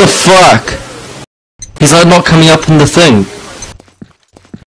the fuck? Is like not coming up in the thing.